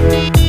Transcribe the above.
Bye.